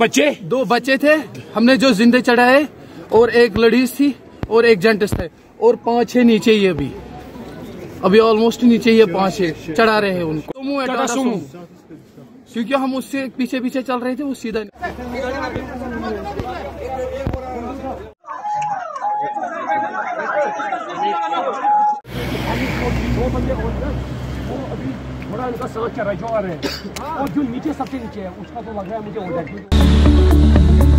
बच्चे? दो बच्चे थे। हमने जो जिंदे चढ़ाए और एक लड़ीज थी और एक जेंटस थे और पाँच छह नीचे ही अभी। अभी ऑलमोस्ट नीचे ही पाँच छह। चढ़ा रहे हैं उनको। सुमो। है। क्योंकि हम उससे पीछे पीछे चल रहे थे वो सीधा दो बंदे वो इनका सांस चल रहा है, जो आ रहे हैं। और जो नीचे सबसे नीचे है, उसका तो लग रहा है मुझे जाए।